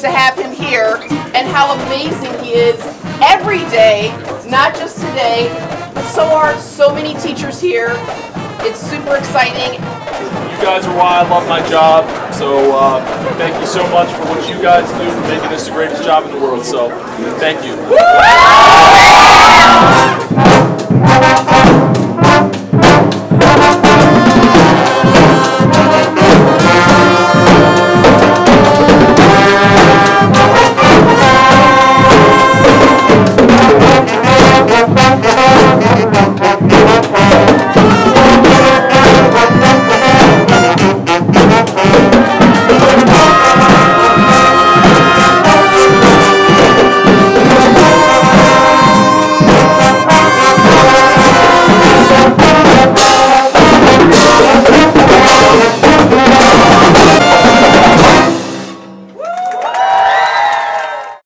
to have him here and how amazing he is every day, not just today, so are so many teachers here. It's super exciting. You guys are why I love my job. So uh, thank you so much for what you guys do for making this the greatest job in the world. So thank you.